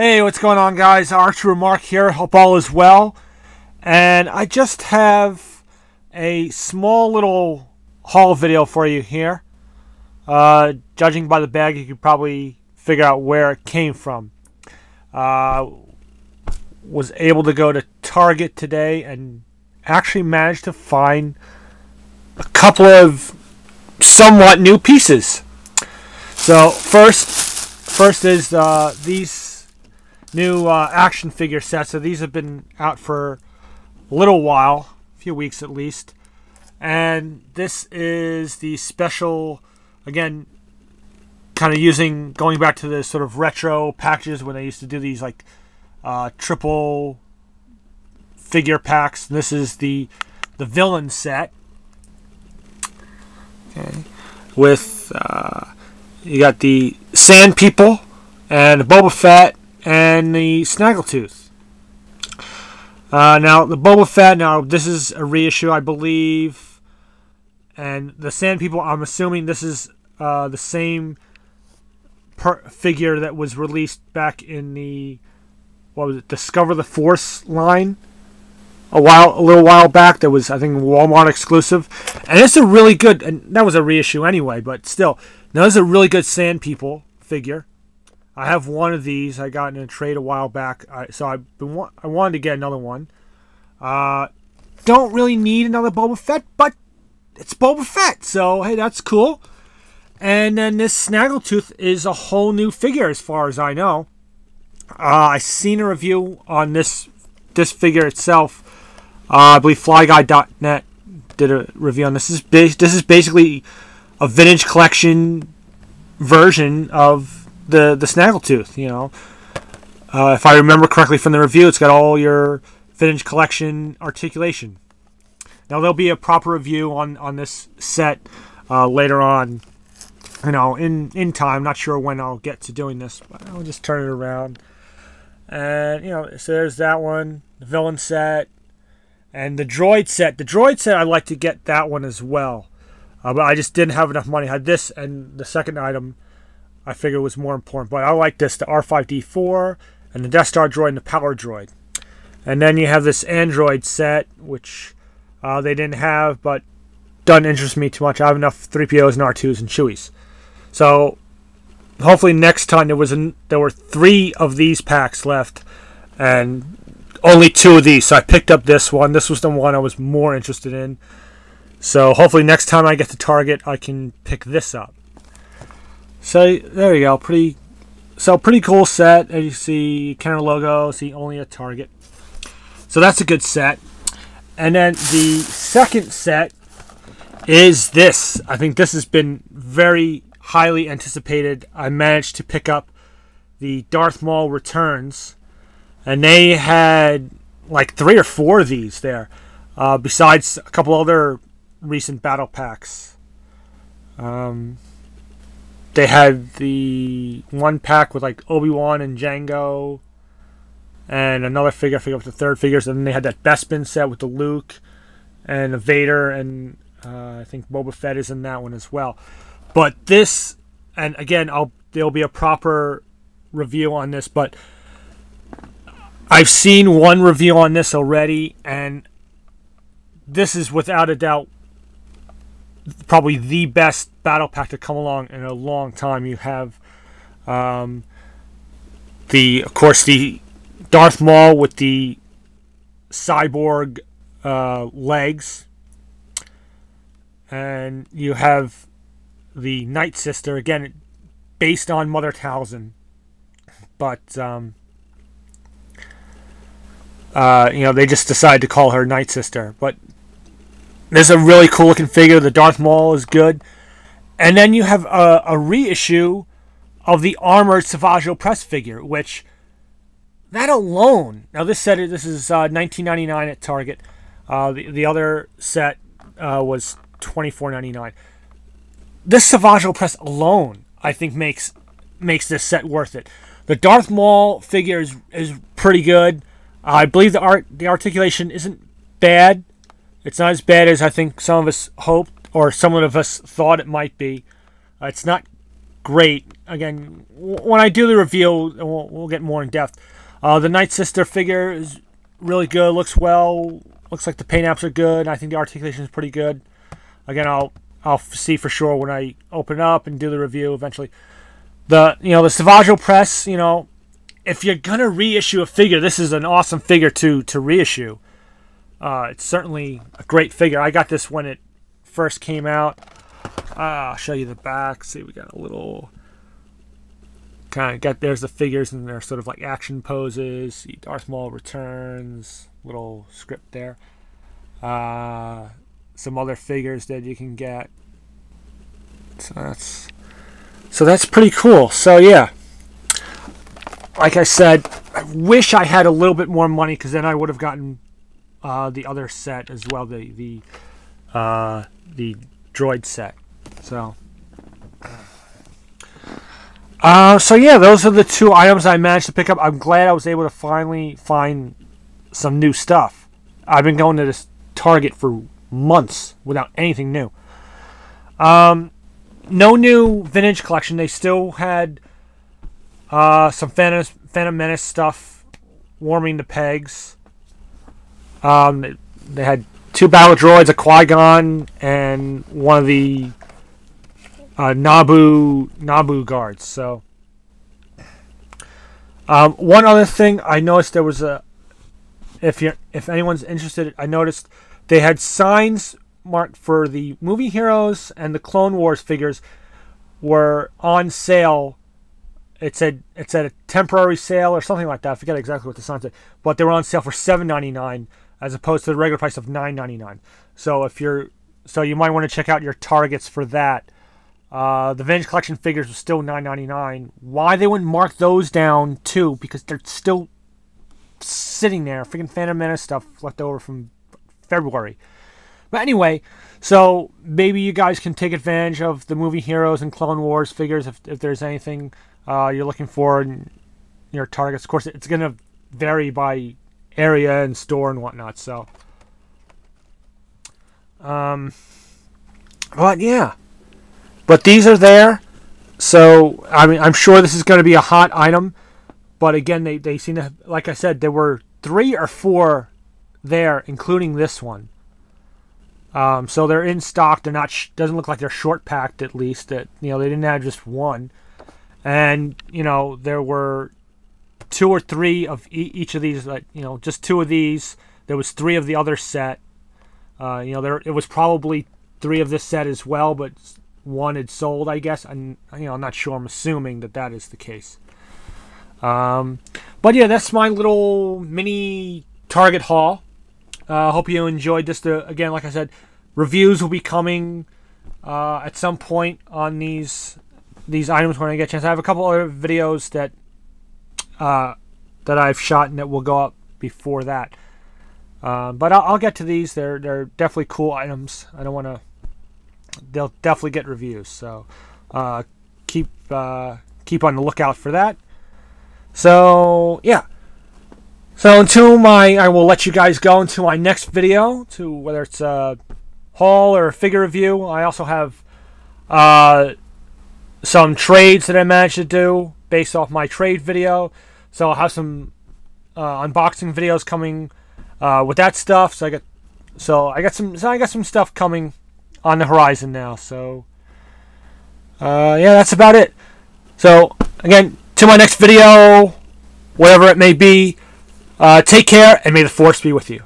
Hey, what's going on, guys? Archer Mark here. Hope all is well. And I just have a small little haul video for you here. Uh, judging by the bag, you could probably figure out where it came from. Uh, was able to go to Target today and actually managed to find a couple of somewhat new pieces. So first, first is uh, these new uh, action figure sets. So these have been out for a little while, a few weeks at least. And this is the special, again, kind of using, going back to the sort of retro packages when they used to do these like uh, triple figure packs. This is the the villain set. Okay, with uh, you got the Sand People and Boba Fett and the Snaggletooth. Uh, now, the Boba Fett, now, this is a reissue, I believe. And the Sand People, I'm assuming this is uh, the same per- figure that was released back in the, what was it, Discover the Force line a while, a little while back. That was, I think, Walmart exclusive. And it's a really good, and that was a reissue anyway, but still. Now, this is a really good Sand People figure. I have one of these. I got in a trade a while back, I, so I've been I wanted to get another one. Uh, don't really need another Boba Fett, but it's Boba Fett, so hey, that's cool. And then this Snaggletooth is a whole new figure, as far as I know. Uh, I seen a review on this this figure itself. Uh, I believe FlyGuy.net did a review on this. This is ba- this is basically a vintage collection version of the the snaggletooth. You know, uh, if I remember correctly from the review, it's got all your vintage collection articulation. Now there'll be a proper review on on this set uh, later on. You know, in in time. Not sure when I'll get to doing this, but I'll just turn it around. And you know, so there's that one, the villain set, and the droid set. The droid set, I'd like to get that one as well, uh, but I just didn't have enough money. I had this and the second item I figured it was more important. But I like this, the R5D4 and the Death Star droid and the Power droid. And then you have this Android set, which uh, they didn't have, but doesn't interest me too much. I have enough 3POs and R2s and Chewies. So hopefully next time there was an, there were three of these packs left, and only two of these. So I picked up this one. This was the one I was more interested in. So hopefully next time I get to Target, I can pick this up. So there you go, pretty so pretty cool set. As you see, Kenner logo, see only a target. So that's a good set. And then the second set is this. I think this has been very highly anticipated. I managed to pick up the Darth Maul Returns, and they had like three or four of these there, uh, besides a couple other recent battle packs. Um, they had the one pack with like Obi Wan and Jango, and another figure. I forget what the third figures. And then they had that Bespin set with the Luke and the Vader, and uh, I think Boba Fett is in that one as well. But this, and again, I'll there'll be a proper review on this, but I've seen one review on this already, and this is without a doubt probably the best battle pack to come along in a long time. You have um, the, of course, the Darth Maul with the cyborg uh, legs, and you have the Night Sister again, based on Mother Talzin, but um, uh, you know they just decided to call her Night Sister. But this is a really cool looking figure. The Darth Maul is good. And then you have a, a reissue of the armored Savage Opress figure, which that alone. Now this set this is uh, 19.99 at Target. Uh, the the other set uh, was 24.99. This Savage Opress alone, I think, makes makes this set worth it. The Darth Maul figure is, is pretty good. I believe the art the articulation isn't bad. It's not as bad as I think some of us hoped or some of us thought it might be. Uh, it's not great. again, when I do the review, we'll, we'll get more in depth. Uh, the Night Sister figure is really good. Looks well. Looks like the paint apps are good. I think the articulation is pretty good. Again, I'll I'll see for sure when I open it up and do the review eventually. The you know the Savage Opress. You know, if you're gonna reissue a figure, this is an awesome figure to to reissue. Uh, it's certainly a great figure. I got this when it first came out. Uh, I'll show you the back. See, we got a little kind of got there's the figures and their sort of like action poses. See Darth Maul returns. Little script there. Uh, some other figures that you can get. So that's so that's pretty cool. So yeah, like I said, I wish I had a little bit more money because then I would have gotten uh, the other set as well. The the uh, the droid set. So. Uh, so yeah, those are the two items I managed to pick up. I'm glad I was able to finally find some new stuff. I've been going to this Target for months without anything new. Um, no new vintage collection. They still had uh, some Phantom, Phantom Menace stuff warming the pegs. Um, they, had two battle droids, a Qui Gon, and one of the uh, Naboo Naboo guards. So, um, one other thing I noticed there was a if you if anyone's interested, I noticed they had signs marked for the movie heroes and the Clone Wars figures were on sale. It said it said a temporary sale or something like that. I forget exactly what the sign said, but they were on sale for seven ninety nine as opposed to the regular price of nine ninety nine. So if you're so you might want to check out your targets for that. Uh, the Vintage Collection figures were still nine ninety nine. Why they wouldn't mark those down too? Because they're still sitting there. Freaking Phantom Menace stuff left over from February. But anyway, so maybe you guys can take advantage of the movie Heroes and Clone Wars figures if, if there's anything uh, you're looking for in your targets. Of course, it's going to vary by area and store and whatnot. So, um, but yeah, but these are there. So I mean, I'm sure this is going to be a hot item. But again, they, they seem to, like I said, there were three or four there, including this one. Um, so they're in stock. They're not. Sh- doesn't look like they're short packed. At least that you know they didn't have just one, and you know there were two or three of e- each of these. Like you know, just two of these. There was three of the other set. Uh, you know, there it was probably three of this set as well, but one had sold. I guess. And you know, I'm not sure. I'm assuming that that is the case. Um, but yeah, that's my little mini Target haul. I uh, hope you enjoyed this. Again, like I said, reviews will be coming uh, at some point on these these items when I get a chance. I have a couple other videos that uh, that I've shot and that will go up before that. Uh, but I'll, I'll, get to these. They're they're definitely cool items. I don't want to. They'll definitely get reviews. So uh, keep uh, keep on the lookout for that. So yeah. So until my, I will let you guys go into my next video to whether it's a haul or a figure review. I also have some trades that I managed to do based off my trade video. So I'll have some uh, unboxing videos coming uh, with that stuff. So I got, so I got some, so I got some stuff coming on the horizon now. So uh, yeah, that's about it. So again, to my next video, whatever it may be. Uh, take care, and may the force be with you.